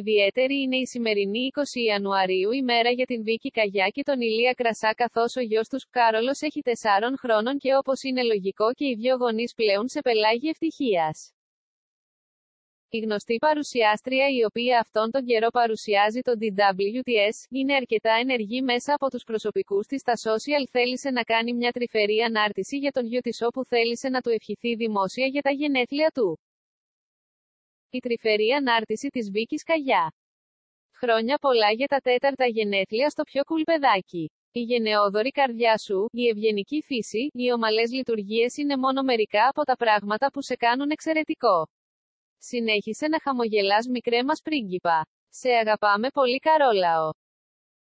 Ιδιαίτερη είναι η σημερινή 20 Ιανουαρίου ημέρα για την Βίκη Καγιά και τον Ηλία Κρασά καθώς ο γιος τους, Κάρολος έχει 4 χρόνων και όπως είναι λογικό και οι δύο γονείς πλέουν σε πελάγι ευτυχίας. Η γνωστή παρουσιάστρια η οποία αυτόν τον καιρό παρουσιάζει το DWTS, είναι αρκετά ενεργή μέσα από τους προσωπικούς της στα social θέλησε να κάνει μια τρυφερή ανάρτηση για τον γιο της όπου θέλησε να του ευχηθεί δημόσια για τα γενέθλια του. Η τρυφερή ανάρτηση της Βίκης Καγιά. Χρόνια πολλά για τα τέταρτα γενέθλια στο πιο κουλπεδάκι. Η γενναιόδορη καρδιά σου, η ευγενική φύση, οι ομαλές λειτουργίες είναι μόνο μερικά από τα πράγματα που σε κάνουν εξαιρετικό. Συνέχισε να χαμογελάς μικρέ μας πρίγκιπα. Σε αγαπάμε πολύ Καρόλαο.